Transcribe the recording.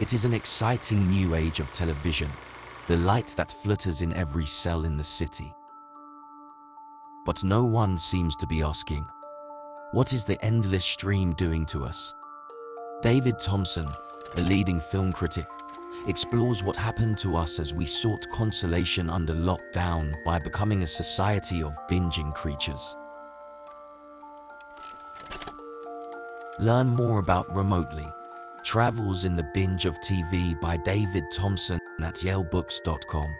It is an exciting new age of television, the light that flutters in every cell in the city. But no one seems to be asking, what is the endless stream doing to us? David Thomson, a leading film critic, explores what happened to us as we sought consolation under lockdown by becoming a society of binging creatures. Learn more about Remotely, Travels in the Binge of TV by David Thomson at yalebooks.com.